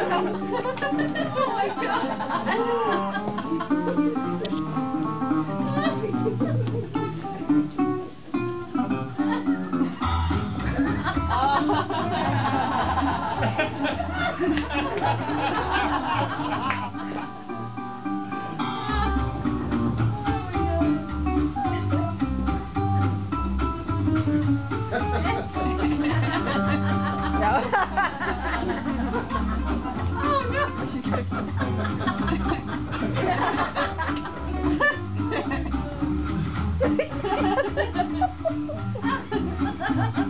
Ha ha ha ha! Ha ha ha!